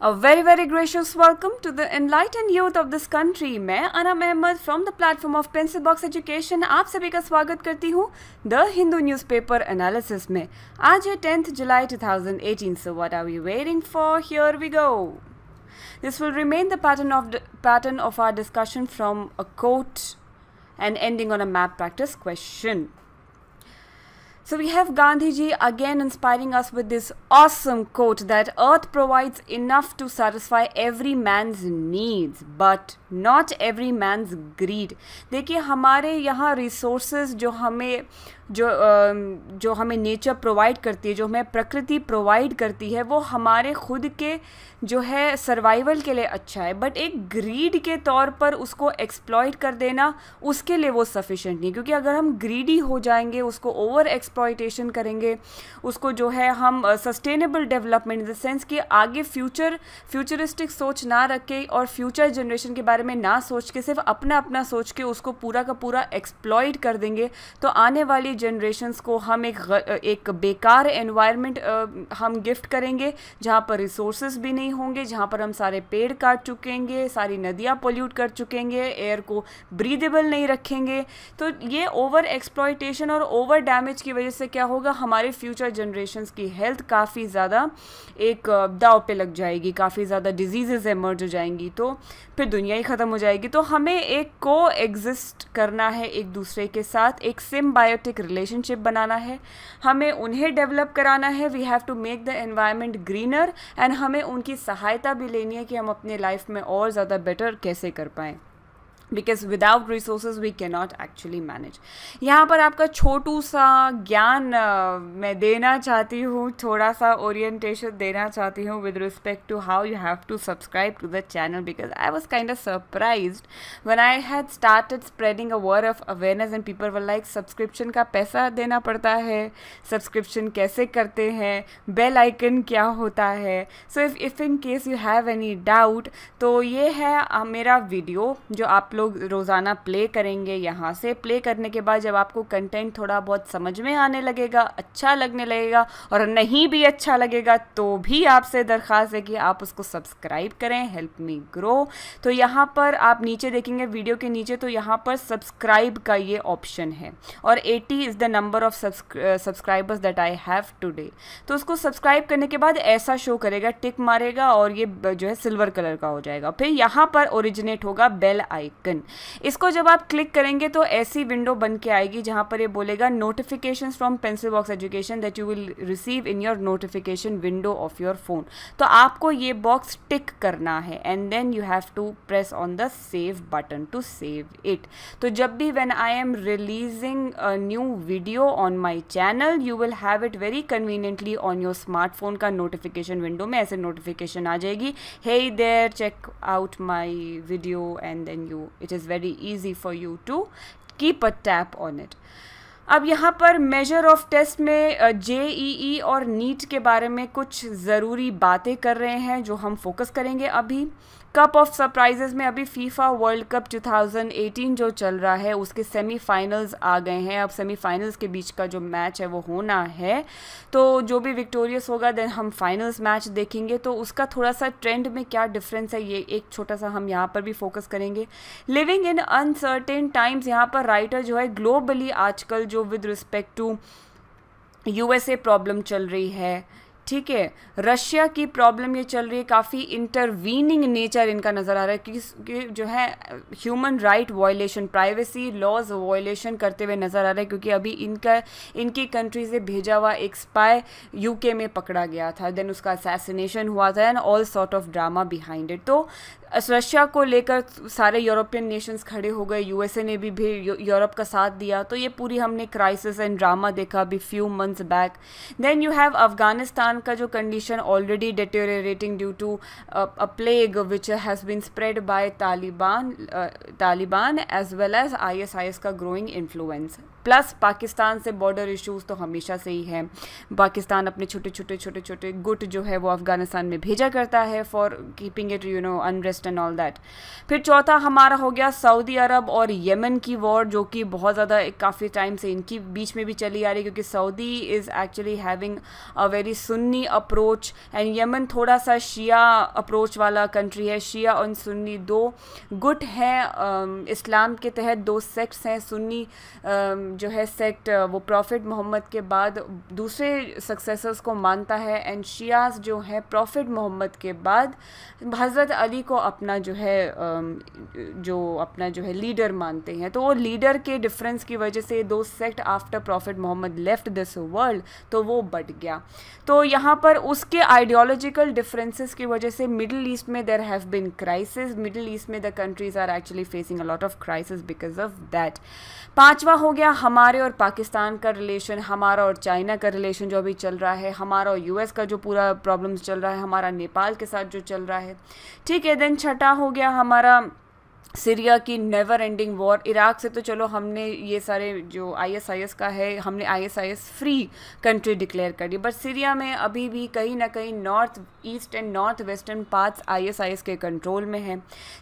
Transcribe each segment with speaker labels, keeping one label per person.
Speaker 1: A very very gracious welcome to the enlightened youth of this country. मैं Anam Ahmad from the platform of pencil box education आप सभी का स्वागत करती हूँ द हिंदू न्यूज़पेपर एनालिसिस में आज है tenth July 2018 so what are we waiting for here we go this will remain the pattern of the pattern of our discussion from a quote and ending on a map practice question so we have Gandhiji again inspiring us with this awesome quote that earth provides enough to satisfy every man's needs but not every man's greed देखिए हमारे यहाँ resources जो हमें जो जो हमें nature provide करती है, जो हमें प्रकृति प्रोवाइड करती है, वो हमारे खुद के जो है सर्वाइवल के लिए अच्छा है। बट एक ग्रीड के तौर पर उसको एक्सप्लॉयट कर देना, उसके लिए वो सफिशेंट नहीं। क्योंकि अगर हम ग्रीडी हो जाएँगे, उसको ओवर एक्सप्लॉयटेशन करेंगे, उसको जो है हम sustainable development in the sense कि आगे फ्यूचर फ्यूचरिस्टिक सोच ना रखे और फ्यूचर जनरेशन के बारे में ना सोच के, सिर्फ़ अपना अपना सोच के उसको पूरा का पूरा एक्सप्लॉयट कर देंगे तो आने वाली जनरेशन्स को हम एक एक बेकार एनवायरनमेंट हम गिफ्ट करेंगे, जहाँ पर रिसोर्सेज भी नहीं होंगे, जहाँ पर हम सारे पेड़ काट चुकेंगे, सारी नदियाँ पोल्यूट कर चुकेंगे एयर को ब्रीदेबल नहीं रखेंगे। तो ये ओवर एक्सप्लॉयटेशन और ओवर डैमेज की वजह से क्या होगा? हमारे फ्यूचर जनरेशन्स की हेल्थ काफ़ी ज़्यादा एक दाव पे लग जाएगी, काफ़ी ज़्यादा डिज़ीज़ एमर्ज हो जाएँगी तो फिर दुनिया ही ख़त्म हो जाएगी। तो हमें एक को एग्जिस्ट करना है एक दूसरे के साथ, एक सिम्बायोटिक रिलेशनशिप बनाना है, हमें उन्हें डेवलप कराना है we have to make the environment greener and हमें उनकी सहायता भी लेनी है कि हम अपने लाइफ में और ज़्यादा बेटर कैसे कर पाएँ। Because without resource we can not actually manage यहाँ पर आपका छोटू सा ज्ञान मैं देना चाहती हूँ, थोड़ा सा ओरिएंटेशन देना चाहती हूँ with respect to how you have to subscribe to the channel because I was kind of surprise when I had started spreading a word of awareness and people were like subscription का पैसा देना पड़ता है subscription कैसे करते हैं bell icon क्या होता है? So if if in case you have any doubt तो ये है मेरा वीडियो जो आप लोग रोज़ाना प्ले करेंगे यहाँ से प्ले करने के बाद जब आपको कंटेंट थोड़ा बहुत समझ में आने लगेगा अच्छा लगने लगेगा और नहीं भी अच्छा लगेगा तो भी आपसे दरख्वास्त है कि आप उसको सब्सक्राइब करें हेल्प मी ग्रो तो यहाँ पर आप नीचे देखेंगे वीडियो के नीचे तो यहाँ पर सब्सक्राइब का ये ऑप्शन है और 80 is the number of subscribers that I have today तो उसको सब्सक्राइब करने के बाद ऐसा शो करेगा टिक मारेगा और ये जो है सिल्वर कलर का हो जाएगा। फिर यहाँ पर ओरिजिनेट होगा बेल आइकन आइकन इसको जब आप क्लिक करेंगे तो ऐसी विंडो बन के आएगी जहाँ पर ये बोलेगा notification from pencil box education that you will receive in your notification window of your phone तो आपको ये बॉक्स टिक करना है and then you have to press on the save button to save it तो जब भी when I am releasing new video on my channel you will have it very conveniently on your smartphone का notification window में ऐसे notification आ जाएगी. Hey there check out my video and then you it is very easy for you to keep a tap on it अब यहाँ पर major of test में जे ई ई और नीट के बारे में कुछ ज़रूरी बातें कर रहे हैं जो हम फोकस करेंगे अभी। कप ऑफ़ सरप्राइजेस में अभी फीफा वर्ल्ड कप 2018 जो चल रहा है, उसके सेमीफाइनल्स आ गए हैं। अब सेमीफाइनल्स के बीच का जो मैच है, वो होना है। तो जो भी विक्टोरियस होगा देन हम फाइनल्स मैच देखेंगे। तो उसका थोड़ा सा ट्रेंड में क्या डिफरेंस है, ये एक छोटा सा हम यहाँ पर भी फोकस करेंगे। लिविंग इन अनसर्टेन टाइम्स यहाँ पर राइटर जो है ग्लोबली आजकल जो with respect to USA problem चल रही है। ठीक है रशिया की प्रॉब्लम ये चल रही है काफ़ी इंटरवीनिंग नेचर इनका नज़र आ रहा है कि जो है human right violation privacy laws violation करते हुए नज़र आ रहा है क्योंकि अभी इनका इनकी कंट्री से भेजा हुआ एक स्पाई यूके में पकड़ा गया था देन उसका असैसिनेशन हुआ था and all sort of drama behind it तो रशिया को लेकर सारे यूरोपियन नेशंस खड़े हो गए यूएसए ने भी, भी यूरोप का साथ दिया तो ये पूरी हमने क्राइसिस एंड ड्रामा देखा अभी few months back then you have Afghanistan का जो condition already deteriorating due to a plague which has been spread by Taliban Taliban as well as I S I S का growing influence plus Pakistan से border issues तो हमेशा से ही है। पाकिस्तान अपने छोटे छोटे छोटे छोटे गुट जो है वो अफ़गानिस्तान में भेजा करता है for keeping it you know unrest and all that फिर चौथा हमारा हो गया सऊदी अरब और यमन की वॉर जो कि बहुत ज़्यादा काफ़ी टाइम से इनकी बीच में भी चली आ रही क्योंकि Saudi is actually having a very Sunni approach and Yemen थोड़ा सा शिया अप्रोच वाला कंट्री है। शिया और सुन्नी दो गुट हैं इस्लाम के तहत दो सेक्ट्स हैं, सुन्नी जो है सेक्ट वो प्रॉफिट मोहम्मद के बाद दूसरे सक्सेसर्स को मानता है एंड शियाज जो है प्रॉफिट मोहम्मद के बाद हज़रत अली को अपना जो है जो अपना जो है लीडर मानते हैं। तो वो लीडर के डिफरेंस की वजह से दो sect after prophet Mohammed left this world तो वो बढ़ गया। तो यहाँ पर उसके आइडियोलॉजिकल डिफरेंसेस की वजह से मिडिल ईस्ट में there have been crisis middle east में the countries are actually facing a lot of crisis because of that पांचवा हो गया हमारे और पाकिस्तान का रिलेशन हमारा और चाइना का रिलेशन जो अभी चल रहा है, हमारा और यूएस का जो पूरा प्रॉब्लम्स चल रहा है, हमारा नेपाल के साथ जो चल रहा है। ठीक है देन छठा हो गया हमारा सीरिया की नेवर एंडिंग वॉर। इराक से तो चलो, हमने ये सारे जो आईएसआईएस का है, हमने आईएसआईएस फ्री कंट्री डिक्लेयर कर दी। बट सीरिया में अभी भी कहीं ना कहीं north east and north western parts ISIS के कंट्रोल में है।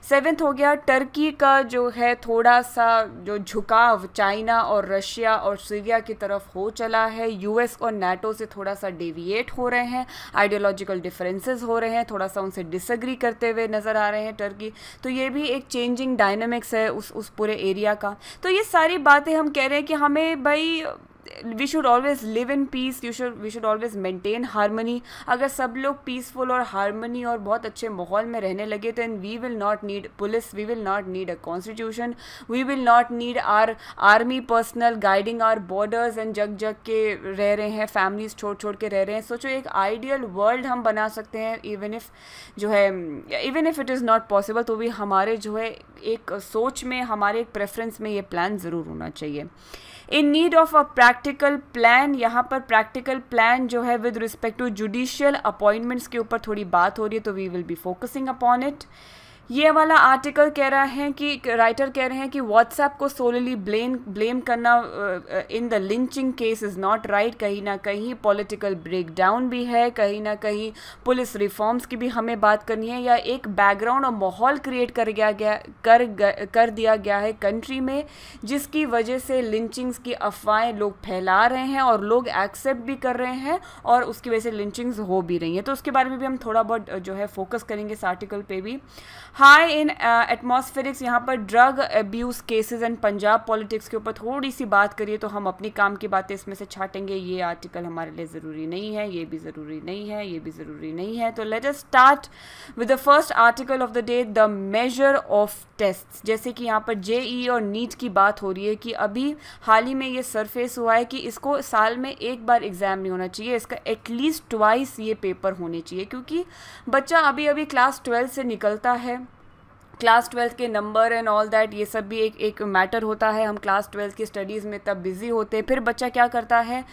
Speaker 1: सेवेंथ हो गया टर्की का जो है, थोड़ा सा जो झुकाव चाइना और रशिया और सीरिया की तरफ़ हो चला है। यूएस और नाटो से थोड़ा सा डेविएट हो रहे हैं आइडियोलॉजिकल डिफरेंसेस हो रहे हैं, थोड़ा सा उनसे डिसग्री करते हुए नज़र आ रहे हैं टर्की तो ये भी एक चेंज चेंजिंग डायनामिक्स है उस उस पूरे एरिया का। तो ये सारी बातें हम कह रहे हैं कि हमें भाई we should always live in peace you should we should always maintain harmony अगर सब लोग पीसफुल और हारमोनी और बहुत अच्छे माहौल में रहने लगे तो and we will not need police we will not need a constitution we will not need our army personnel guiding our borders and जग जग के रह रहे हैं फैमिलीज़ छोड़ छोड़ के रह रहे हैं। सोचो, एक आइडियल वर्ल्ड हम बना सकते हैं इवन इफ़ जो है even if it is not possible तो भी हमारे जो है, एक सोच में, हमारे एक प्रेफरेंस में ये प्लान ज़रूर होना चाहिए। In need of a practical plan यहाँ पर प्रैक्टिकल प्लान जो है with respect to judicial appointments के ऊपर थोड़ी बात हो रही है तो we will be focusing upon it ये वाला आर्टिकल कह रहा है कि राइटर कह रहे हैं कि व्हाट्सएप को सोलली ब्लेम ब्लेम करना in the lynching case is not right कहीं ना कहीं पॉलिटिकल ब्रेकडाउन भी है, कहीं ना कहीं पुलिस रिफॉर्म्स की भी हमें बात करनी है, या एक बैकग्राउंड और माहौल क्रिएट कर गया गया, कर कर दिया गया है कंट्री में, जिसकी वजह से लिंचिंग्स की अफवाहें लोग फैला रहे हैं और लोग एक्सेप्ट भी कर रहे हैं और उसकी वजह से लिंचिंग्स हो भी रही हैं। तो उसके बारे में भी हम थोड़ा बहुत जो है फोकस करेंगे इस आर्टिकल पर भी। हाई इन एटमॉस्फेरिक्स यहाँ पर drug abuse cases and Punjab politics के ऊपर थोड़ी सी बात करिए तो हम अपनी काम की बातें इसमें से छाटेंगे। ये आर्टिकल हमारे लिए ज़रूरी नहीं है, ये भी ज़रूरी नहीं है, ये भी ज़रूरी नहीं है। तो let us start with the first article of the day the major of test जैसे कि यहाँ पर जे ई e और नीट की बात हो रही है कि अभी हाल ही में ये सरफेस हुआ है कि इसको साल में एक बार एग्ज़ाम नहीं होना चाहिए, इसका एटलीस्ट ट्वाइस ये पेपर होने चाहिए, क्योंकि बच्चा अभी अभी क्लास ट्वेल्थ से निकलता है। क्लास ट्वेल्थ के नंबर एंड ऑल दैट ये सब भी एक एक मैटर होता है। हम क्लास ट्वेल्थ की स्टडीज़ में तब बिज़ी होते। हैं फिर बच्चा क्या करता है?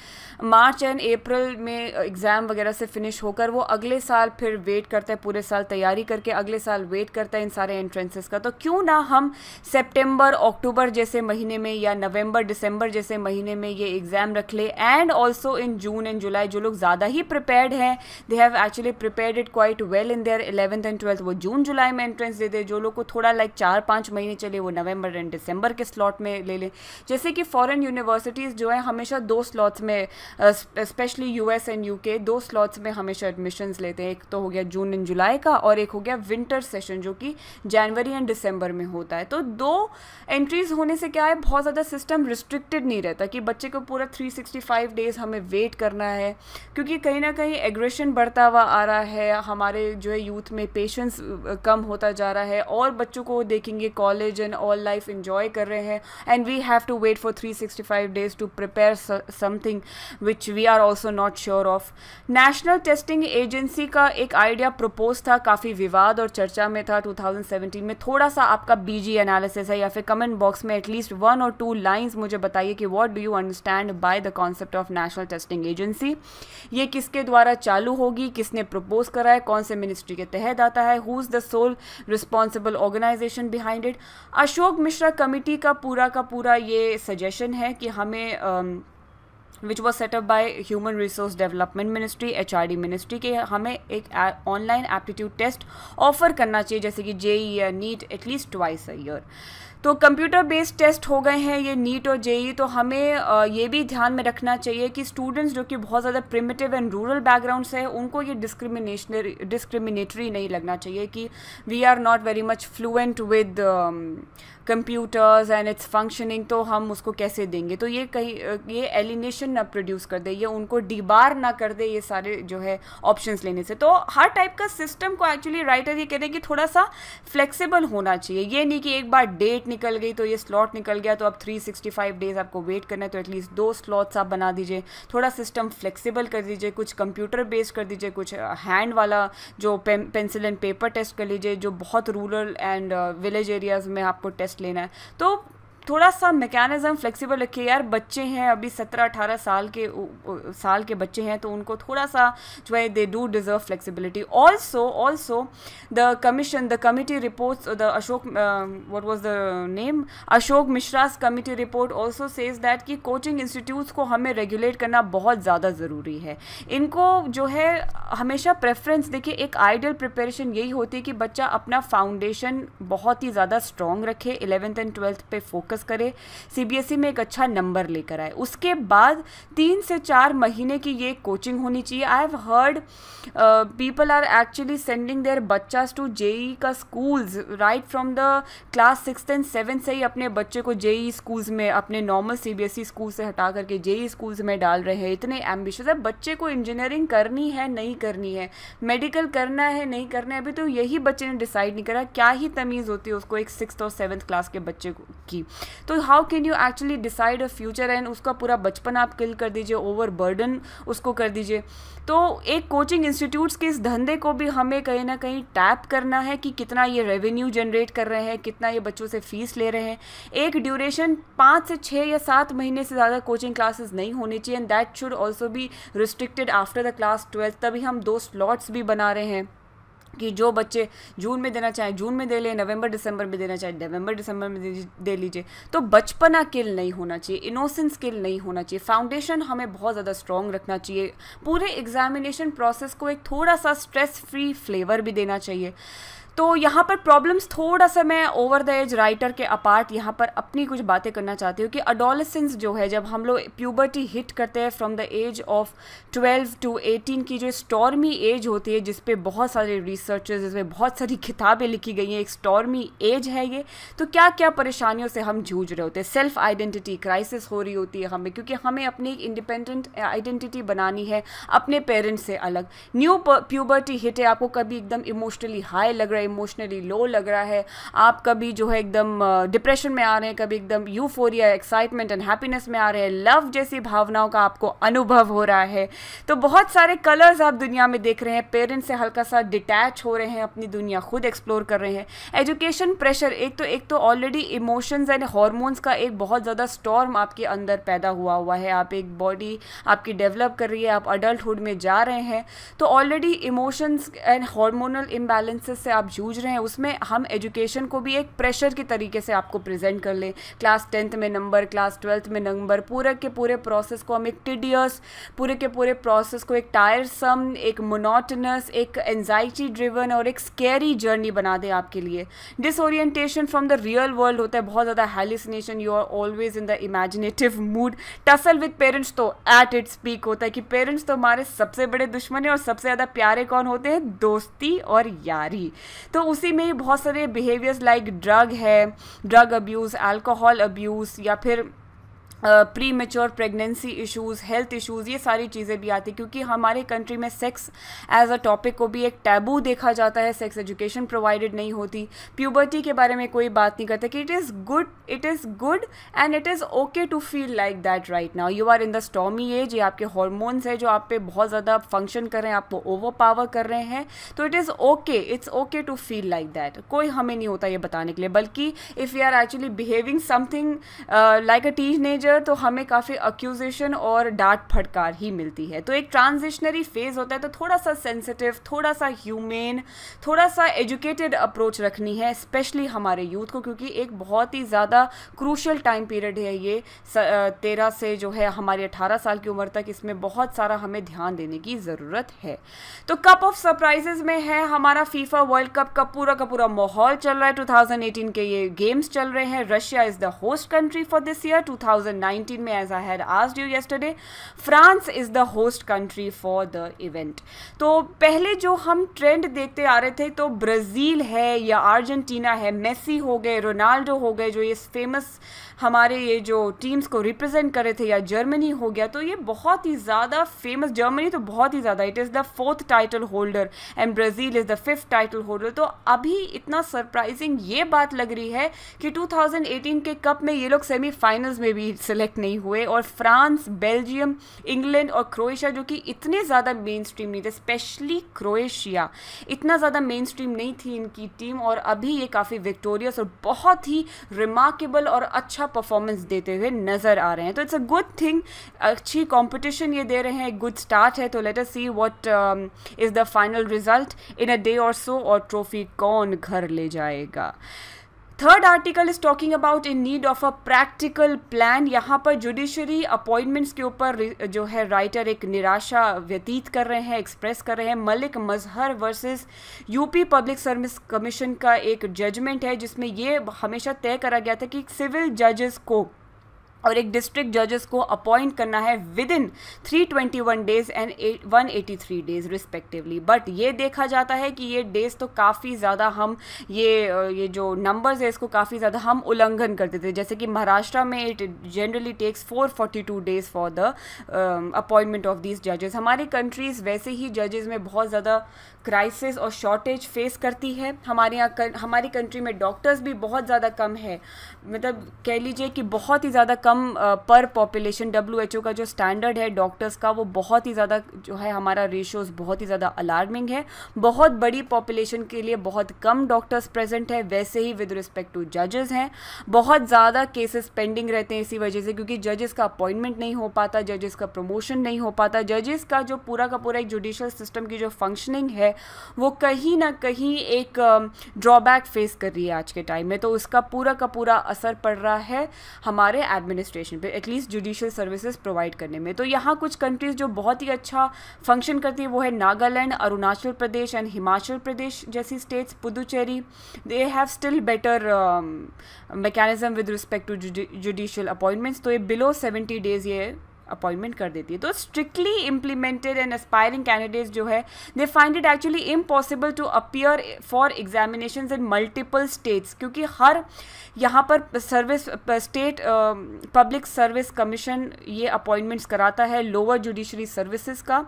Speaker 1: मार्च एंड अप्रैल में एग्ज़ाम वगैरह से फिनिश होकर वो अगले साल फिर वेट करता है, पूरे साल तैयारी करके अगले साल वेट करता है इन सारे एंट्रेंसेस का। तो क्यों ना हम सेप्टेम्बर अक्टूबर जैसे महीने में या नवंबर दिसंबर जैसे महीने में ये एग्ज़ाम रख ले। And also in June and July जो लोग ज़्यादा ही प्रिपेयर्ड हैं they have actually prepared it quite well in their eleventh and twelfth वो जून जुलाई में एंट्रेंस दे दे, जो लोग को थोड़ा लाइक चार पाँच महीने चले, वो नवंबर एंड दिसंबर के स्लॉट में ले लें। जैसे कि फॉरेन यूनिवर्सिटीज़ जो है, हमेशा दो स्लॉट्स में स्पेशली यूएस एंड यूके दो स्लॉट्स में हमेशा एडमिशन्स लेते हैं। एक तो हो गया जून एंड जुलाई का और एक हो गया विंटर सेशन जो कि जनवरी एंड दिसंबर में होता है। तो दो एंट्रीज होने से क्या है, बहुत ज़्यादा सिस्टम रिस्ट्रिक्टेड नहीं रहता कि बच्चे को पूरा 365 डेज़ हमें वेट करना है। क्योंकि कहीं ना कहीं एग्रेशन बढ़ता हुआ आ रहा है, हमारे जो है यूथ में पेशेंस कम होता जा रहा है और बच्चों को देखेंगे college and all life enjoy कर रहे हैं. And we have to wait for 365 days to prepare something which we are also not sure of national testing agency का एक आइडिया प्रपोज था, काफ़ी विवाद और चर्चा में था 2017 में. थोड़ा सा आपका बीजी एनालिसिस है या फिर कमेंट बॉक्स में एटलीस्ट वन और टू लाइन्स मुझे बताइए कि what do you understand by the concept of national testing agency ये किसके द्वारा चालू होगी, किसने प्रपोज करा है, कौन से मिनिस्ट्री के तहत आता है who is the sole responsible responsible organisation behind it Ashok Mishra committee का पूरा का पूरा ये सजेशन है कि हमें which was set up by human resource development ministry H R D ministry के हमें एक ऑनलाइन एप्टीट्यूड टेस्ट ऑफ़र करना चाहिए, जैसे कि जे ई या NEET at least twice a year तो कंप्यूटर बेस्ड टेस्ट हो गए हैं, ये नीट और जेई तो हमें ये भी ध्यान में रखना चाहिए कि स्टूडेंट्स जो कि बहुत ज़्यादा प्रिमिटिव एंड रूरल बैकग्राउंड से है, उनको ये डिस्क्रिमिनेशनरी डिस्क्रिमिनेटरी नहीं लगना चाहिए कि we are not very much fluent with computers and its functioning तो हम उसको कैसे देंगे? तो ये कहीं ये एलिनेशन ना प्रोड्यूस कर दे, ये उनको डिबार ना कर दे, ये सारे जो है ऑप्शंस लेने से। तो हर टाइप का सिस्टम को एक्चुअली राइटर ये कह रहे हैं कि थोड़ा सा फ्लेक्सिबल होना चाहिए। ये नहीं कि एक बार डेट निकल गई तो ये स्लॉट निकल गया तो अब 365 डेज़ आपको वेट करना है तो एटलीस्ट दो स्लॉट्स आप बना दीजिए। थोड़ा सिस्टम फ्लेक्सिबल कर दीजिए, कुछ कंप्यूटर बेस्ड कर दीजिए, कुछ हैंड वाला जो पेंसिल एंड पेपर टेस्ट कर लीजिए, जो बहुत रूरल एंड विलेज एरियाज़ में आपको टेस्ट लेना है। तो थोड़ा सा मैकेनिज़्म फ्लेक्सिबल रखिए। यार, बच्चे हैं, अभी सत्रह अठारह साल के साल के बच्चे हैं तो उनको थोड़ा सा जो है they do deserve flexibility also also the commission the committee reports the Ashok what was the name Ashok Mishra's committee report also says that कि कोचिंग इंस्टीट्यूट्स को हमें रेगुलेट करना बहुत ज़्यादा ज़रूरी है। इनको जो है, हमेशा प्रेफरेंस देखिए, एक आइडियल प्रिपरेशन यही होती है कि बच्चा अपना फाउंडेशन बहुत ही ज़्यादा स्ट्रॉन्ग रखे इलेवेंथ एंड ट्वेल्थ पे फोकस फोकस करे। सीबीएसई में एक अच्छा नंबर लेकर आए। उसके बाद तीन से चार महीने की ये कोचिंग होनी चाहिए। I have heard people are actually sending their बच्चास to JEE का schools right from the class six and seven से ही अपने बच्चे को जेई स्कूल्स में, अपने नॉर्मल सीबीएसई स्कूल से हटा करके जेई स्कूल्स में डाल रहे हैं। इतने एम्बिशियस है। बच्चे को इंजीनियरिंग करनी है, नहीं करनी है। मेडिकल करना है, नहीं करना है। अभी तो यही बच्चे ने डिसाइड नहीं करा। क्या ही तमीज़ होती है उसको एक सिक्स और सेवन्थ क्लास के बच्चे की। तो how can you actually decide a future and उसका पूरा बचपन आप किल कर दीजिए ओवर बर्डन उसको कर दीजिए। तो एक कोचिंग इंस्टीट्यूट्स के इस धंधे को भी हमें कहीं ना कहीं टैप करना है कि कितना ये रेवेन्यू जनरेट कर रहे हैं, कितना ये बच्चों से फ़ीस ले रहे हैं। एक ड्यूरेशन पाँच से छः या सात महीने से ज़्यादा कोचिंग क्लासेस नहीं होनी चाहिए and that should also be restricted after the class twelfth तभी हम दो स्लॉट्स भी बना रहे हैं। कि जो बच्चे जून में देना चाहें, जून में दे लें, नवंबर, दिसंबर में देना चाहें, नवंबर, दिसंबर में दे लीजिए। तो बचपना किल नहीं होना चाहिए इनोसेंस किल नहीं होना चाहिए। फाउंडेशन हमें बहुत ज़्यादा स्ट्रॉन्ग रखना चाहिए। पूरे एग्जामिनेशन प्रोसेस को एक थोड़ा सा स्ट्रेस फ्री फ्लेवर भी देना चाहिए। तो यहाँ पर प्रॉब्लम्स थोड़ा सा मैं ओवर द एज राइटर के अपार्ट यहाँ पर अपनी कुछ बातें करना चाहती हूँ कि अडोलेसेंस जो है, जब हम लोग प्यूबर्टी हिट करते हैं from the age of 12 to 18 की जो स्टॉर्मी एज होती है, जिस पे बहुत सारे रिसर्चर्स जिसमें बहुत सारी किताबें लिखी गई हैं, एक स्टॉर्मी एज है ये तो क्या क्या परेशानियों से हम जूझ रहे होते हैं? सेल्फ आइडेंटिटी क्राइसिस हो रही होती है हमें, क्योंकि हमें अपनी एक इंडिपेंडेंट आइडेंटिटी बनानी है, अपने पेरेंट्स से अलग। न्यू प्यूबर्टी हिट है, आपको कभी एकदम इमोशनली हाई लग रहा है इमोशनली लो लग रहा है। आप कभी जो है एकदम डिप्रेशन में आ रहे हैं, कभी एकदम यूफोरिया एक्साइटमेंट एंड हैप्पीनेस में आ रहे हैं। लव जैसी भावनाओं का आपको अनुभव हो रहा है। तो बहुत सारे कलर्स आप दुनिया में देख रहे हैं। पेरेंट्स से हल्का सा डिटैच हो रहे हैं, अपनी दुनिया खुद एक्सप्लोर कर रहे हैं। एजुकेशन प्रेशर एक तो एक तो ऑलरेडी इमोशंस एंड हॉर्मोन्स का एक बहुत ज़्यादा स्टॉर्म आपके अंदर पैदा हुआ हुआ है। आप एक बॉडी आपकी डेवलप कर रही है, आप अडल्टहुड में जा रहे हैं। तो already emotions and hormonal imbalances से आप जूझ रहे हैं, उसमें हम एजुकेशन को भी एक प्रेशर के तरीके से आपको प्रेजेंट कर लें। क्लास टेंथ में नंबर क्लास ट्वेल्थ में नंबर पूरे के पूरे प्रोसेस को हम एक टिडियस पूरे के पूरे प्रोसेस को एक टायरसम एक मोनोटनस एक एनजाइटी ड्रिवन और एक स्केरी जर्नी बना दे आपके लिए। Disorientation from the real world होता है, बहुत ज़्यादा hallucination you are always in the imaginative mood tussle with parents तो एट इट स्पीक होता है कि पेरेंट्स तो हमारे सबसे बड़े दुश्मन है और सबसे ज़्यादा प्यारे कौन होते हैं? दोस्ती और यारी। तो उसी में बहुत सारे बिहेवियर्स लाइक ड्रग है ड्रग अब्यूज़ अल्कोहल अब्यूज़ या फिर premature pregnancy issues health issues ये सारी चीज़ें भी आती क्योंकि हमारे कंट्री में सेक्स एज अ टॉपिक को भी एक टैबू देखा जाता है सेक्स एजुकेशन प्रोवाइडेड नहीं होती। प्यूबर्टी के बारे में कोई बात नहीं करता कि it is good it is good and it is okay to feel like that right now you are in the stormy age ये आपके हॉर्मोन्स है जो आप पे बहुत ज़्यादा फ़ंक्शन कर रहे हैं, आपको ओवर पावर कर रहे हैं तो it is okay it's okay to feel like that कोई हमें नहीं होता ये बताने के लिए, बल्कि if you are actually behaving something like a teenager player तो हमें काफ़ी अक्यूजेशन और डांट फटकार ही मिलती है। तो एक ट्रांजिशनरी फ़ेज़ होता है तो थोड़ा सा सेंसिटिव थोड़ा सा ह्यूमेन थोड़ा सा एजुकेटेड अप्रोच रखनी है स्पेशली हमारे यूथ को, क्योंकि एक बहुत ही ज़्यादा क्रूशल टाइम पीरियड है ये। तेरह से जो है हमारी अठारह साल की उम्र तक इसमें बहुत सारा हमें ध्यान देने की ज़रूरत है। तो कप ऑफ़ सरप्राइजेज में है हमारा फीफा वर्ल्ड कप का पूरा का पूरा माहौल चल रहा है। 2018 के ये गेम्स चल रहे हैं। Russia is the host country for this year 2019 में as I had asked you yesterday France is the host country for the event तो पहले जो हम ट्रेंड देखते आ रहे थे तो ब्राज़ील है या अर्जेंटीना है मेसी हो गए, रोनाल्डो हो गए, जो ये फ़ेमस हमारे ये जो टीम्स को रिप्रेजेंट कर रहे थे, या जर्मनी हो गया तो ये बहुत ही ज़्यादा फ़ेमस जर्मनी तो बहुत ही ज़्यादा it is the fourth title holder and Brazil is the fifth title holder तो अभी इतना सरप्राइजिंग ये बात लग रही है कि 2018 के कप में ये लोग सेमीफाइनल्स में भी सिलेक्ट नहीं हुए और फ्रांस बेल्जियम इंग्लैंड और क्रोएशिया जो कि इतने ज़्यादा मेन स्ट्रीम नहीं थे स्पेशली क्रोएशिया इतना ज़्यादा मेन स्ट्रीम नहीं थी इनकी टीम और अभी ये काफ़ी विक्टोरियस और बहुत ही रिमार्केबल और अच्छा परफॉर्मेंस देते हुए नज़र आ रहे हैं। तो इट्स अ गुड थिंग अच्छी कॉम्पिटिशन ये दे रहे हैं, एक गुड स्टार्ट है। तो let us see what is the final result in a day और सो और ट्रॉफी कौन घर ले जाएगा। Third article is talking about in need of a practical plan यहाँ पर जुडिशरी अपॉइंटमेंट्स के ऊपर जो है राइटर एक निराशा व्यतीत कर रहे हैं एक्सप्रेस कर रहे हैं। Malik Mazhar versus UP public service commission का एक जजमेंट है, जिसमें ये हमेशा तय करा गया था कि सिविल जजेस को और एक डिस्ट्रिक्ट जजेस को अपॉइंट करना है within three twenty one days and one eighty three days respectively but ये देखा जाता है कि ये डेज़ तो काफ़ी ज़्यादा हम ये ये जो नंबर्स है, इसको काफ़ी ज़्यादा हम उल्लंघन करते थे। जैसे कि महाराष्ट्र में it generally takes four forty two days for the appointment of these जजेस हमारी कंट्रीज़ वैसे ही जजेस में बहुत ज़्यादा क्राइसिस और शॉर्टेज फेस करती है। हमारे यहाँ हमारी कंट्री में डॉक्टर्स भी बहुत ज़्यादा कम है। मतलब कह लीजिए कि बहुत ही ज़्यादा कम पर पॉपुलेशन डब्ल्यू का जो स्टैंडर्ड है डॉक्टर्स का, वो बहुत ही ज़्यादा जो है हमारा रेशियोज़ बहुत ही ज़्यादा अलार्मिंग है। बहुत बड़ी पॉपुलेशन के लिए बहुत कम डॉक्टर्स प्रेजेंट है, वैसे ही विद रिस्पेक्ट टू जजेस हैं। बहुत ज़्यादा केसेस पेंडिंग रहते हैं इसी वजह से, क्योंकि जजेस का अपॉइंटमेंट नहीं हो पाता जजेस का प्रमोशन नहीं हो पाता। जजेस का जो पूरा का पूरा एक जुडिशल सिस्टम की जो फंक्शनिंग है, वो कहीं ना कहीं एक ड्रॉबैक फेस कर रही है आज के टाइम में। तो उसका पूरा का पूरा असर पड़ रहा है हमारे एडमिनिस्ट्रेशन पे एटलीस्ट जुडिशियल सर्विसेज़ प्रोवाइड करने में। तो यहाँ कुछ कंट्रीज़ जो बहुत ही अच्छा फ़ंक्शन करती है, वो है नागालैंड, अरुणाचल प्रदेश एंड हिमाचल प्रदेश जैसी states Puducherry. They have still better mechanism with respect to judicial appointments तो ये बिलो सेवेंटी डेज़ ये अपॉइंटमेंट कर देती है। तो strictly implemented and aspiring candidates जो है they find it actually impossible to appear for examination in multiple states क्योंकि हर यहाँ पर service state public service commission ये अपॉइंटमेंट्स कराता है लोअर जुडिशरी सर्विसेज़ का।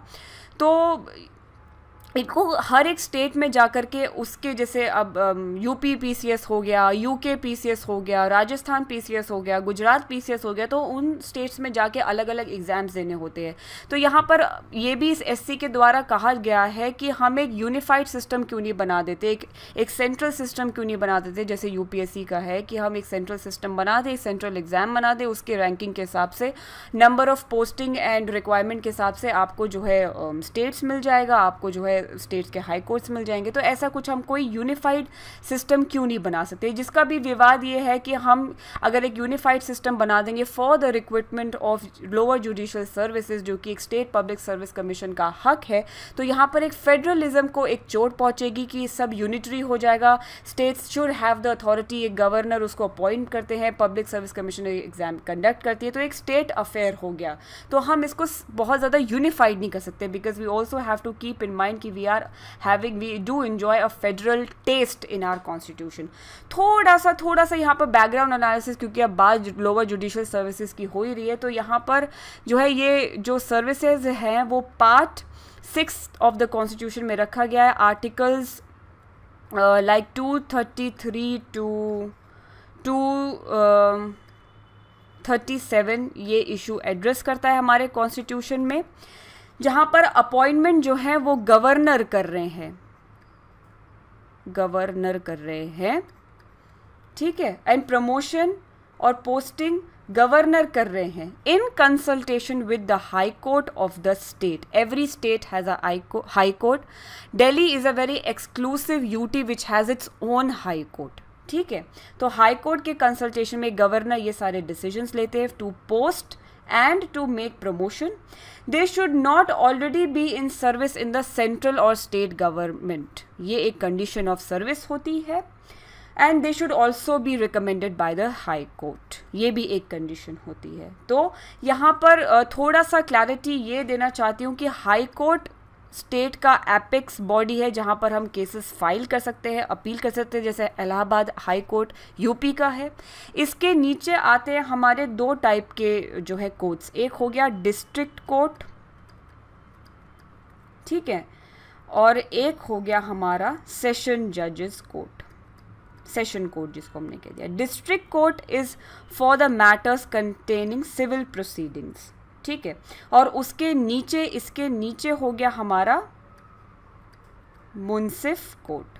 Speaker 1: तो इनको हर एक स्टेट में जा कर के उसके जैसे अब यूपी पीसीएस हो गया यूके पीसीएस हो गया, राजस्थान पीसीएस हो गया, गुजरात पीसीएस हो गया तो उन स्टेट्स में जाके अलग अलग एग्ज़ाम्स देने होते हैं। तो यहाँ पर ये भी इस एससी के द्वारा कहा गया है कि हम एक यूनिफाइड सिस्टम क्यों नहीं बना देते, एक एक सेंट्रल सिस्टम क्यों नहीं बना देते, जैसे यूपीएससी का है कि हम एक सेंट्रल सिस्टम बना दें सेंट्रल एग्ज़ाम बना दें, उसके रैंकिंग के हिसाब से number of posting and requirement के हिसाब से आपको जो है स्टेट्स मिल जाएगा, आपको जो है स्टेट्स के हाई कोर्ट्स मिल जाएँगे। तो ऐसा कुछ हम कोई यूनिफाइड सिस्टम क्यों नहीं बना सकते? जिसका भी विवाद ये है कि हम अगर एक यूनिफाइड सिस्टम बना देंगे for the recruitment of lower judicial services जो कि एक स्टेट पब्लिक सर्विस कमीशन का हक है तो यहाँ पर एक फेडरलिज्म को एक चोट पहुँचेगी कि सब यूनिटरी हो जाएगा। States should have the authority एक गवर्नर उसको अपॉइंट करते हैं public service commission exam conduct करती है तो एक स्टेट अफेयर हो गया। तो हम इसको बहुत ज़्यादा यूनिफाइड नहीं कर सकते because we also have to keep in mind कि we are having we do enjoy a federal test in our constitution थोड़ा सा थोड़ा सा यहाँ पर बैकग्राउंड एनालिसिस क्योंकि अब बात लोअर जुडिशियल सर्विसेज़ की हो ही रही है तो यहाँ पर जो है ये जो सर्विसेज़ हैं, वो part six of the constitution में रखा गया है। Articles like two thirty three to two thirty seven ये इशू एड्रेस करता है हमारे कॉन्स्टिट्यूशन में। जहाँ पर अपॉइंटमेंट जो है वो गवर्नर कर रहे हैं। गवर्नर कर रहे हैं। ठीक है? एंड प्रमोशन और पोस्टिंग गवर्नर कर रहे हैं। In consultation with the high court of the state every state has high court Delhi is a very exclusive UT which has its own high court ठीक है? तो हाई कोर्ट के consultation में governor ये सारे डिसीजंस लेते हैं। To post and to make promotion they should not already be in service in the central और स्टेट गवर्नमेंट ये एक कंडीशन ऑफ़ सर्विस होती है and they should also be recommended by the high court ये भी एक condition होती है। तो यहाँ पर थोड़ा सा क्लैरिटी ये देना चाहती हूँ कि हाई कोर्ट स्टेट का एपिक्स बॉडी है जहाँ पर हम केसेस फ़ाइल कर सकते हैं, अपील कर सकते हैं, जैसे इलाहाबाद हाई कोर्ट यूपी का है। इसके नीचे आते हैं हमारे दो टाइप के जो है कोर्ट्स। एक हो गया डिस्ट्रिक्ट कोर्ट, ठीक है, और एक हो गया हमारा सेशन जजेस कोर्ट। सेशन कोर्ट जिसको हमने कह दिया। District court is for the matters containing civil proceedings. ठीक है? और उसके नीचे इसके नीचे हो गया हमारा मुनसिफ कोर्ट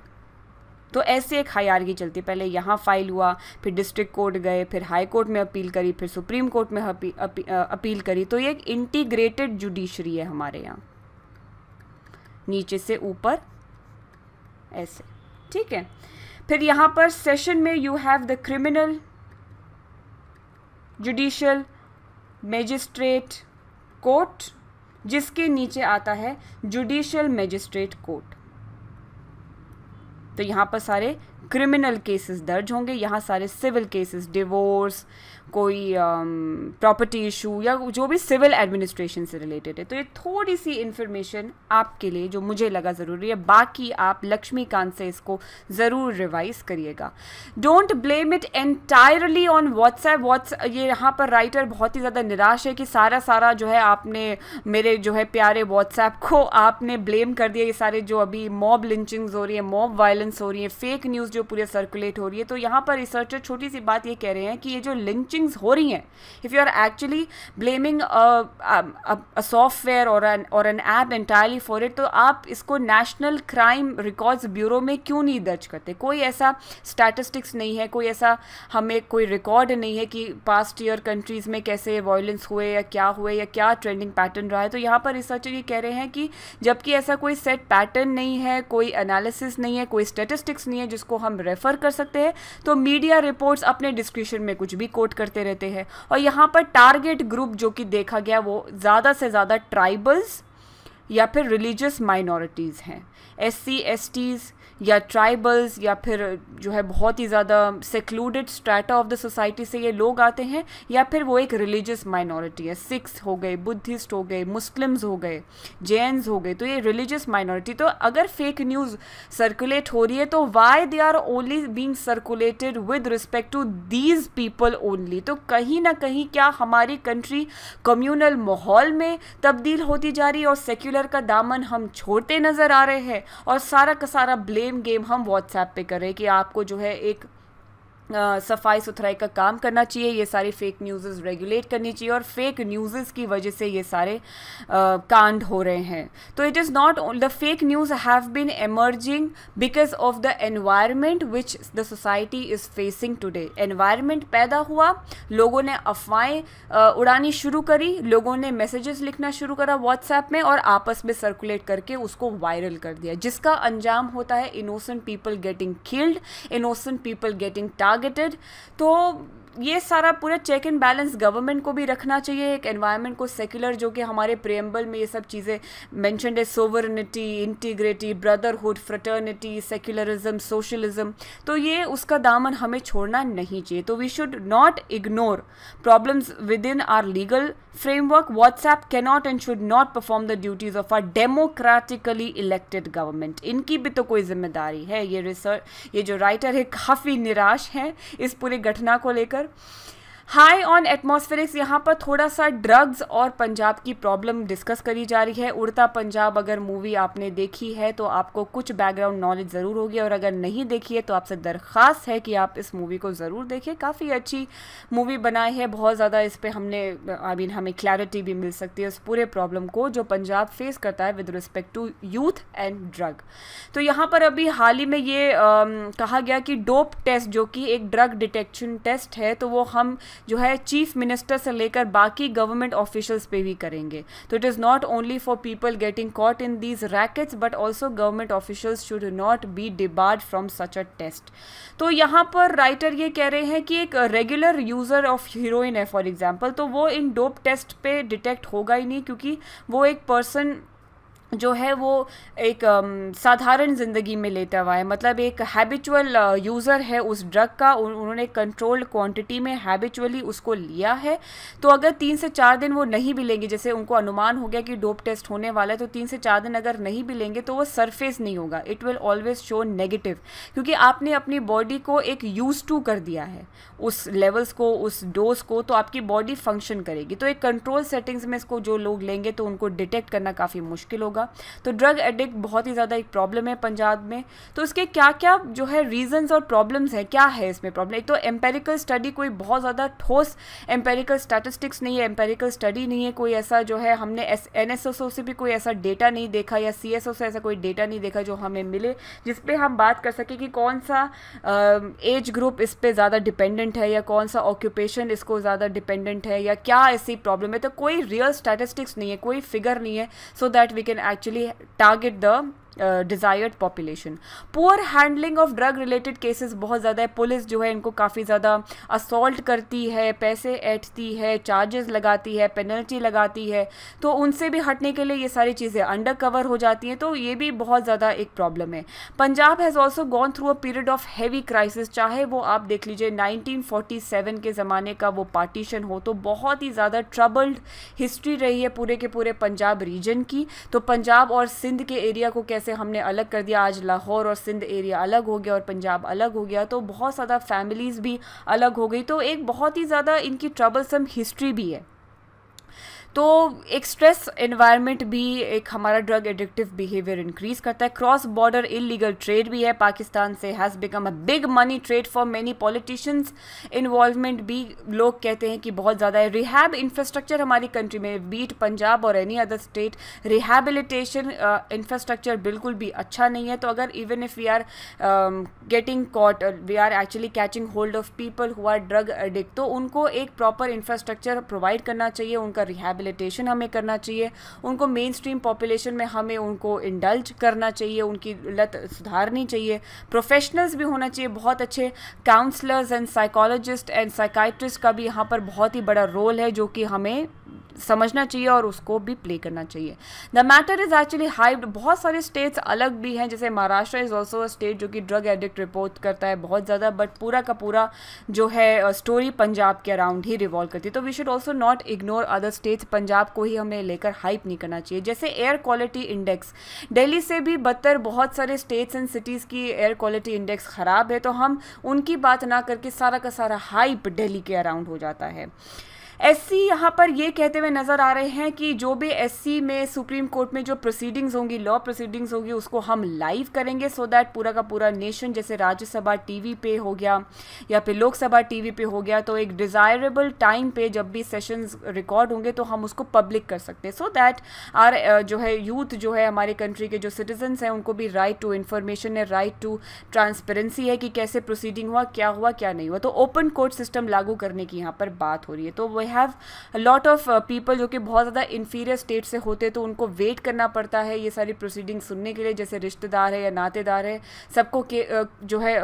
Speaker 1: तो ऐसे एक हाई चलती है। पहले यहाँ फ़ाइल हुआ फिर डिस्ट्रिक्ट कोर्ट गए फिर हाई कोर्ट में अपील करी फिर सुप्रीम कोर्ट में अपी, अपी, अपील करी। तो ये एक इंटीग्रेटेड जुडिशरी है हमारे यहाँ। नीचे से ऊपर ऐसे। ठीक है? फिर यहाँ पर सेशन में you have the criminal judicial magistrate court जिसके नीचे आता है जुडिशियल मैजिस्ट्रेट कोर्ट तो यहाँ पर सारे क्रिमिनल केसेस दर्ज होंगे। यहाँ सारे सिविल केसेस, डिवोर्स, कोई प्रॉपर्टी इशू या जो भी सिविल एडमिनिस्ट्रेशन से रिलेटेड है। तो ये थोड़ी सी इन्फॉर्मेशन आपके लिए जो मुझे लगा ज़रूरी है। बाकी आप लक्ष्मीकांत से इसको ज़रूर रिवाइज करिएगा। Don't blame it entirely on WhatsApp whats ये यहाँ पर राइटर बहुत ही ज़्यादा निराश है कि सारा सारा जो है आपने मेरे जो है प्यारे व्हाट्सएप को आपने ब्लेम कर दिया। ये सारे जो अभी मॉब लिंचिंग्स हो रही है मॉब वायलेंस हो रही है फेक न्यूज़ जो पूरे सर्कुलेट हो रही है तो यहाँ पर रिसर्चर छोटी सी बात ये कह रहे हैं कि ये जो लिंचिंग्स हो रही हैं if you are actually blaming software और an app entirely for it तो आप इसको नेशनल क्राइम रिकॉर्ड्स ब्यूरो में क्यों नहीं दर्ज करते? कोई ऐसा स्टैटिस्टिक्स नहीं है, कोई ऐसा हमें कोई रिकॉर्ड नहीं है कि पास्ट ईयर कंट्रीज़ में कैसे वायलेंस हुए या क्या हुए या क्या ट्रेंडिंग पैटर्न रहा है। तो यहाँ पर रिसर्चर ये कह रहे हैं कि जबकि ऐसा कोई सेट पैटर्न नहीं है, कोई एनालिसिस नहीं है, कोई स्टेटिस्टिक्स नहीं है जिसको हम रेफ़र कर सकते हैं। तो मीडिया रिपोर्ट्स अपने डिस्क्रिप्शन में कुछ भी कोट करते रहते हैं। और यहाँ पर टारगेट ग्रुप जो कि देखा गया वो ज़्यादा से ज़्यादा ट्राइबल्स या फिर रिलीजियस माइनॉरिटीज़ हैं। एस सी एस टीज़ या ट्राइबल्स या फिर जो है बहुत ही ज़्यादा secluded strata of the society से ये लोग आते हैं, या फिर वो एक रिलीजियस माइनॉरिटी है। सिख्स हो गए बुद्धिस्ट हो गए मुस्लिम्स हो गए जैन्स हो गए तो ये रिलीजियस माइनॉरिटी तो अगर फेक न्यूज़ सर्कुलेट हो रही है तो why they are only being circulated with respect to these people only तो कहीं ना कहीं क्या हमारी कंट्री कम्यूनल माहौल में तब्दील होती जा रही है और सेक्युलर का दामन हम छोड़ते नज़र आ रहे हैं और सारा का सारा ब्लेम सेम गेम हम व्हाट्सएप पे करें कि आपको जो है एक सफ़ाई सुथराई का काम करना चाहिए, ये सारी फेक न्यूज़ रेगुलेट करनी चाहिए और फेक न्यूज़ की वजह से ये सारे कांड हो रहे हैं। तो it is not the fake news have been emerging because of the environment which the society is facing today environment पैदा हुआ, लोगों ने अफवाहें उड़ानी शुरू करी, लोगों ने मैसेजेस लिखना शुरू करा व्हाट्सएप में और आपस में सर्कुलेट करके उसको वायरल कर दिया। जिसका अंजाम होता है innocent people getting killed innocent people getting tar targeted तो ये सारा पूरा चेक एंड बैलेंस गवर्नमेंट को भी रखना चाहिए, एक एनवायरनमेंट को सेक्युलर जो कि हमारे प्रेम्बल में ये सब चीज़ें मैंशनड है sovereignty integrity brotherhood fraternity secularism socialism तो ये उसका दामन हमें छोड़ना नहीं चाहिए। तो we should not ignore problems within our legal framework whatsapp cannot and should not perform the duties of a democratically elected government इनकी भी तो कोई ज़िम्मेदारी है ये रिसर्च ये जो राइटर है काफ़ी निराश हैं इस पूरे घटना को लेकर हाई ऑन एटमॉस्फेरिक्स यहाँ पर थोड़ा सा ड्रग्स और पंजाब की प्रॉब्लम डिस्कस करी जा रही है। उड़ता पंजाब अगर मूवी आपने देखी है तो आपको कुछ बैकग्राउंड नॉलेज ज़रूर होगी और अगर नहीं देखी है तो आपसे दरख्वास्त है कि आप इस मूवी को ज़रूर देखें। काफ़ी अच्छी मूवी बनाई है बहुत ज़्यादा इस पर हमने आई मीन हमें क्लैरिटी भी मिल सकती है उस पूरे प्रॉब्लम को जो पंजाब फेस करता है with respect to youth and drug तो यहाँ पर अभी हाल ही में ये आ, कहा गया कि डोप टेस्ट जो कि एक ड्रग डिटेक्शन टेस्ट है तो वो हम जो है चीफ मिनिस्टर से लेकर बाकी गवर्नमेंट ऑफिशल्स पे भी करेंगे। तो it is not only for people getting caught in these rackets but also government officials should not be debarred from such a test तो यहाँ पर राइटर ये कह रहे हैं कि एक रेगुलर यूज़र ऑफ़ हीरोइन है फॉर एग्ज़ाम्पल तो वो इन डोप टेस्ट पे डिटेक्ट होगा ही नहीं, क्योंकि वो एक पर्सन जो है वो एक साधारण ज़िंदगी में लेता हुआ है। मतलब एक हैबिचुअल यूज़र है उस ड्रग का उन्होंने कंट्रोल्ड क्वांटिटी में हैबिचुअली उसको लिया है। तो अगर तीन से चार दिन वो नहीं भी लेंगे जैसे उनको अनुमान हो गया कि डोप टेस्ट होने वाला है तो तीन से चार दिन अगर नहीं भी लेंगे तो वो सरफेस नहीं होगा। It will always show negative क्योंकि आपने अपनी बॉडी को एक यूज़ टू कर दिया है। उस लेवल्स को, उस डोज को तो आपकी बॉडी फ़ंक्शन करेगी। तो एक कंट्रोल सेटिंग्स में इसको जो लोग लेंगे तो उनको डिटेक्ट करना काफ़ी मुश्किल होगा। तो ड्रग एडिक्ट बहुत ही ज़्यादा एक प्रॉब्लम है पंजाब में। तो इसके क्या क्या जो है रीजंस और प्रॉब्लम्स हैं? क्या है इसमें प्रॉब्लम एक तो एम्पेरिकल स्टडी कोई बहुत ज़्यादा ठोस एम्पेरिकल स्टैटिस्टिक्स नहीं है एम्पेरिकल स्टडी नहीं है। कोई ऐसा जो है हमने एन से भी कोई ऐसा डेटा नहीं देखा या सीएसओ से ऐसा कोई डेटा नहीं देखा जो हमें मिले, जिस पे हम बात कर सकें कि कौन सा एज ग्रुप इस पर ज़्यादा डिपेंडेंट है या कौन सा ऑक्यूपेशन इसको ज़्यादा डिपेंडेंट है या क्या ऐसी प्रॉब्लम है। तो कोई रियल स्टैटिस्टिक्स नहीं है, कोई फिगर नहीं है। So that we can actually target the desired population poor handling of drug related cases बहुत ज़्यादा है। पुलिस जो है, इनको काफ़ी ज़्यादा असॉल्ट करती है, पैसे ऐठती है चार्जेस लगाती है पेनल्टी लगाती है। तो उनसे भी हटने के लिए ये सारी चीज़ें अंडर कवर हो जाती हैं। तो ये भी बहुत ज़्यादा एक प्रॉब्लम है। Punjab has also gone through a period of heavy crisis चाहे वो आप देख लीजिए 1947 के ज़माने का वो पार्टीशन हो तो बहुत ही ज़्यादा ट्रबल्ड हिस्ट्री रही है पूरे के पूरे पंजाब रीजन की। तो पंजाब और सिंध के एरिया को कैसे जैसे हमने अलग कर दिया। आज लाहौर और सिंध एरिया अलग हो गया और पंजाब अलग हो गया तो बहुत ज़्यादा फैमिलीज़ भी अलग हो गई। तो एक बहुत ही ज़्यादा इनकी ट्रबलसम हिस्ट्री भी है। तो एक स्ट्रेस इन्वायरमेंट भी एक हमारा ड्रग एडिक्टिव बिहेवियर इंक्रीज करता है। क्रॉस बॉर्डर इलीगल ट्रेड भी है। पाकिस्तान से has become a big money trade for many politicians involvement भी लोग कहते हैं कि बहुत ज़्यादा है। रिहैब इंफ्रास्ट्रक्चर हमारी कंट्री में बीट पंजाब और any other state rehabilitation infrastructure बिल्कुल भी अच्छा नहीं है। तो अगर even if we are getting caught we are actually catching hold of people who are drug addict तो उनको एक प्रॉपर इंफ्रास्ट्रक्चर प्रोवाइड करना चाहिए। उनका रिहैबिलिट रिहेबिलिटेशन हमें करना चाहिए, उनको मेन स्ट्रीम पॉपुलेशन में हमें उनको इंडल्ज करना चाहिए, उनकी लत सुधारनी चाहिए। प्रोफेशनल्स भी होना चाहिए, बहुत अच्छे counsellors and psychologist and psychiatrist का भी यहाँ पर बहुत ही बड़ा रोल है, जो कि हमें समझना चाहिए और उसको भी प्ले करना चाहिए। The matter is actually hide बहुत सारे स्टेट्स अलग भी हैं। जैसे Maharashtra is also a state जो कि ड्रग एडिक्ट रिपोर्ट करता है बहुत ज़्यादा बट पूरा का पूरा जो है स्टोरी पंजाब के अराउंड ही रिवॉल्व करती है। तो we should also not ignore other states Punjab को ही हमें लेकर हाइप नहीं करना चाहिए। जैसे एयर क्वालिटी इंडेक्स दिल्ली से भी बदतर बहुत सारे स्टेट्स एंड सिटीज़ की एयर क्वालिटी इंडेक्स ख़राब है। तो हम उनकी बात ना करके सारा का सारा हाइप दिल्ली के अराउंड हो जाता है। एससी यहाँ पर ये कहते हुए नज़र आ रहे हैं कि जो भी एससी में सुप्रीम कोर्ट में जो प्रोसीडिंग्स होंगी लॉ प्रोसीडिंग्स होगी, उसको हम लाइव करेंगे सो दैट पूरा का पूरा नेशन जैसे राज्यसभा टीवी पे हो गया या फिर लोकसभा टीवी पे हो गया तो एक डिज़ायरेबल टाइम पे जब भी सेशंस रिकॉर्ड होंगे तो हम उसको पब्लिक कर सकते हैं। सो दैट आर जो है यूथ जो है हमारे कंट्री के जो सिटीजन्स हैं, उनको भी राइट टू इन्फॉर्मेशन है राइट टू ट्रांसपेरेंसी है कि कैसे प्रोसीडिंग हुआ, क्या हुआ, क्या नहीं हुआ। तो ओपन कोर्ट सिस्टम लागू करने की यहाँ पर बात हो रही है। तो वो हैव लॉट ऑफ़ पीपल जो कि बहुत ज़्यादा इन्फीरियर स्टेट से होते तो उनको वेट करना पड़ता है ये सारी प्रोसीडिंग सुनने के लिए, जैसे रिश्तेदार है या नातेदार है, सबको के जो है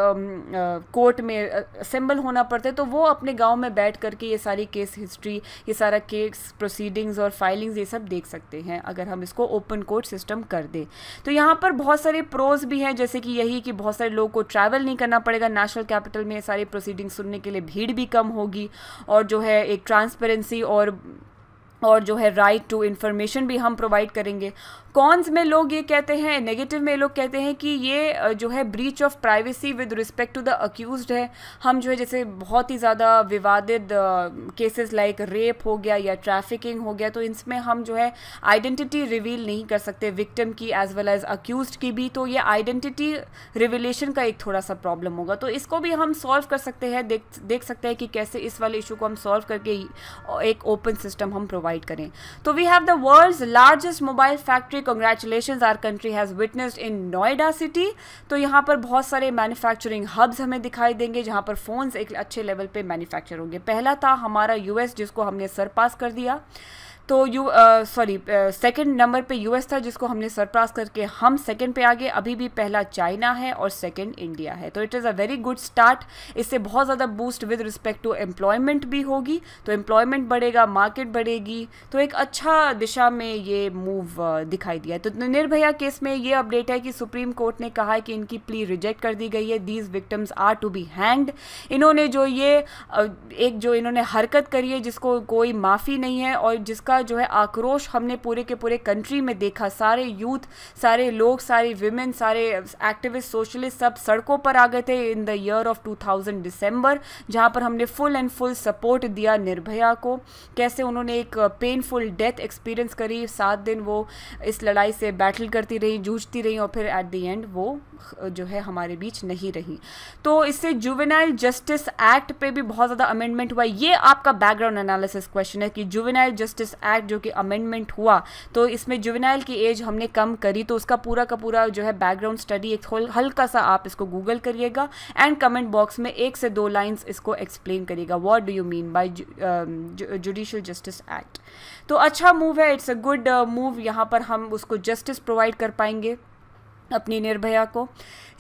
Speaker 1: कोर्ट में असेंबल होना पड़ता है तो वो अपने गाँव में बैठ करके ये सारी केस हिस्ट्री ये सारा केस प्रोसीडिंग्स और फाइलिंग्स ये सब देख सकते हैं, अगर हम इसको ओपन कोर्ट सिस्टम कर दें। तो यहाँ पर बहुत सारे प्रोज भी हैं, जैसे कि यही कि बहुत सारे लोगों को ट्रैवल नहीं करना पड़ेगा नेशनल कैपिटल में सारी प्रोसीडिंग सुनने के लिए भीड़ भी कम होगी, और जो है एक ट्रांसपेरेंसी और और जो है राइट टू इन्फॉर्मेशन भी हम प्रोवाइड करेंगे। कॉन्स में लोग ये कहते हैं, नेगेटिव में लोग कहते हैं कि ये जो है breach of privacy with respect to the accuse है। हम जो है जैसे बहुत ही ज़्यादा विवादित केसेस लाइक रेप हो गया या ट्रैफिकिंग हो गया तो इसमें हम जो है आइडेंटिटी रिवील नहीं कर सकते विक्टिम की एज वेल एज अक्यूज की भी तो ये आइडेंटिटी रिविलेशन का एक थोड़ा सा प्रॉब्लम होगा। तो इसको भी हम सॉल्व कर सकते हैं, देख देख सकते हैं कि कैसे इस वाले इशू को हम सॉल्व करके एक ओपन सिस्टम हम प्रोवाइड करें। तो we have the world largest mobile factory congratulation our country has witnessed in Noida city तो यहाँ पर बहुत सारे मैन्युफैक्चरिंग हब्स हमें दिखाई देंगे, जहाँ पर फ़ोन्स एक अच्छे लेवल पे मैन्युफैक्चर होंगे। पहला था हमारा यूएस जिसको हमने सरपास कर दिया। तो यू सॉरी सेकंड नंबर पे यूएस था, जिसको हमने सरपास करके हम सेकंड पे आ गए। अभी भी पहला चाइना है और सेकंड इंडिया है। तो it is a very good start इससे बहुत ज़्यादा boost with respect to employment भी होगी। तो एम्प्लॉयमेंट बढ़ेगा मार्केट बढ़ेगी। तो एक अच्छा दिशा में ये मूव दिखाई दिया तो निर्भया केस में ये अपडेट है कि सुप्रीम कोर्ट ने कहा है कि इनकी प्ली रिजेक्ट कर दी गई है। These victims are to be hanged इन्होंने जो ये एक जो इन्होंने हरकत करी है, जिसको कोई माफ़ी नहीं है और जिसका का जो है आक्रोश हमने पूरे के पूरे कंट्री में देखा। सारे यूथ सारे लोग, सारे विमेन सारे एक्टिविस्ट सोशलिस्ट सब सड़कों पर आ गए थे in the year of 2000 December जहाँ पर हमने फुल एंड फुल सपोर्ट दिया निर्भया को। कैसे उन्होंने एक पेनफुल डेथ एक्सपीरियंस करी, सात दिन वो इस लड़ाई से बैटल करती रही, जूझती रही और फिर एट द एंड वो जो है हमारे बीच नहीं रही। तो इससे जुवेनाइल जस्टिस एक्ट पे भी बहुत ज़्यादा अमेंडमेंट हुआ। ये आपका बैकग्राउंड एनालिसिस क्वेश्चन है कि जुवेनाइल जस्टिस एक्ट जो कि अमेंडमेंट हुआ तो इसमें जुवेनाइल की एज हमने कम करी तो उसका पूरा का पूरा जो है बैकग्राउंड स्टडी एक हल्का सा आप इसको गूगल करिएगा एंड कमेंट बॉक्स में एक से दो लाइन्स इसको एक्सप्लेन करिएगा। What do you mean by judicial justice act तो अच्छा मूव है इट्स अ गुड मूव यहाँ पर हम उसको जस्टिस प्रोवाइड कर पाएँगे। अपनी निर्भया को।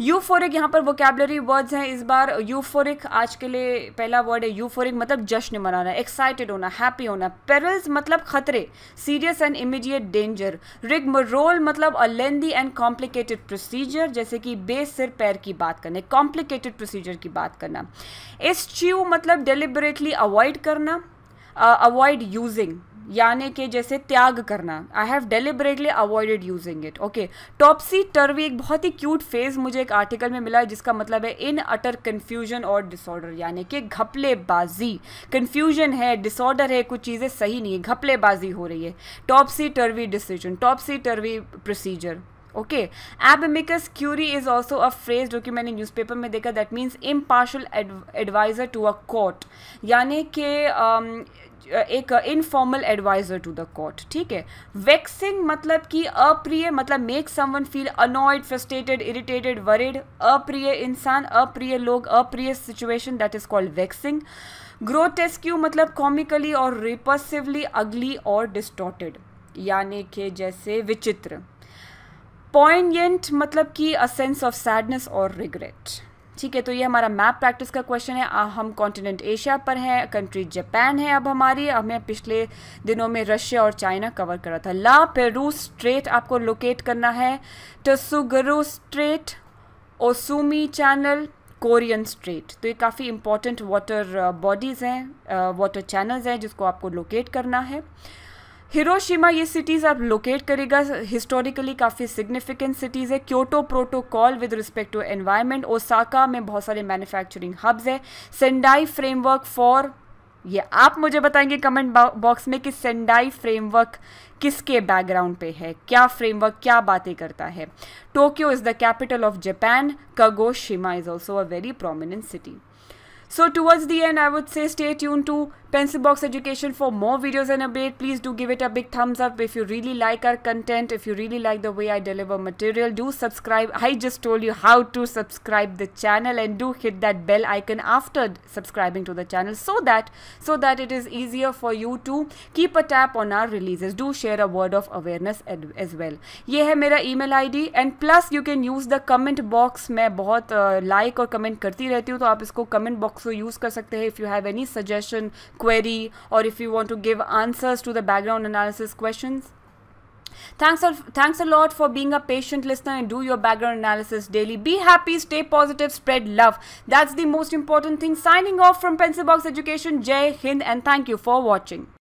Speaker 1: यूफोरिक यहाँ पर वोकेबलरी वर्ड्स हैं इस बार। यूफोरिक आज के लिए पहला वर्ड है यूफोरिक मतलब जश्न मनाना एक्साइटेड होना हैप्पी होना। पेरल्स मतलब खतरे serious and immediate danger rigmarole मतलब a lengthy and complicated procedure जैसे कि बेस सिर पैर की बात करना कॉम्प्लिकेटेड प्रोसीजर की बात करना। च्यू मतलब डेलिबरेटली अवॉइड करना अवॉइड uh, यूजिंग यानी कि जैसे त्याग करना। I have deliberately avoided using it okay topsy turvy एक बहुत ही क्यूट फ़ेज़ मुझे एक आर्टिकल में मिला है, जिसका मतलब है इन अटर कन्फ्यूज़न और डिसऑर्डर यानी कि घपलेबाजी। कन्फ्यूज़न है डिसऑर्डर है, कुछ चीज़ें सही नहीं है, घपलेबाजी हो रही है। Topsy turvy decision topsy turvy procedure okay amicus curiae is also a phrase जो कि मैंने न्यूज़पेपर में देखा that means impartial adviser to a court यानी कि um, एक informal adviser to the court ठीक है? वैक्सिंग मतलब कि अप्रिय मतलब make someone feel annoyed frustrated irritated worried अप्रिय इंसान अप्रिय लोग अप्रिय situation that is called vexing grotesque मतलब कॉमिकली और रिपर्सिवली अगली और डिस्टॉर्टेड यानी कि जैसे विचित्र। पॉइंट मतलब कि अ सेंस ऑफ़ सैडनेस और रिग्रेट ठीक है तो ये हमारा मैप प्रैक्टिस का क्वेश्चन है। आ, हम कॉन्टिनेंट एशिया पर हैं कंट्री जापान है अब हमारी। हमें पिछले दिनों में रशिया और चाइना कवर करा था। ला पेरू स्ट्रेट आपको लोकेट करना है। Tsugaru strait Osumi channel Korean strait तो ये काफ़ी इंपॉर्टेंट वाटर बॉडीज़ हैं वाटर चैनल्स हैं जिसको आपको लोकेट करना है। हिरोशिमा ये सिटीज़ आप लोकेट करेगा हिस्टोरिकली काफ़ी सिग्निफिकेंट सिटीज़ है। Kyoto protocol with respect to environment Osaka में बहुत सारे मैन्युफैक्चरिंग हब्स है। सेंडाई फ्रेमवर्क फॉर ये आप मुझे बताएँगे कमेंट बॉक्स में कि सेंडाई फ्रेमवर्क किसके बैकग्राउंड पे है? क्या फ्रेमवर्क क्या बातें करता है? Tokyo is the capital of Japan Kagoshima is also a very prominent city So towards the end, I would say stay tuned to Pencil Box Education for more videos and update. Please do give it a big thumbs up if you really like our content, if you really like the way I deliver material. Do subscribe. I just told you how to subscribe the channel and do hit that bell icon after subscribing to the channel so that so that it is easier for you to keep a tap on our releases. Do share a word of awareness as well. ये है मेरा email ID and plus you can use the comment box. मैं बहुत like और comment करती रहती हूँ तो आप इसको comment box को यूज़ कर सकते हैं if you have any suggestion query और if you want to give answers to the background analysis question Thanks a, thanks a lot for being a patient listener and do your background analysis daily. Be happy, stay positive, spread love. That's the most important thing. Signing off from Pencil Box Education, Jai Hind, and thank you for watching.